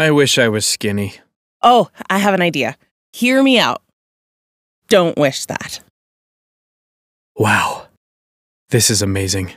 I wish I was skinny. Oh, I have an idea. Hear me out. Don't wish that. Wow. This is amazing.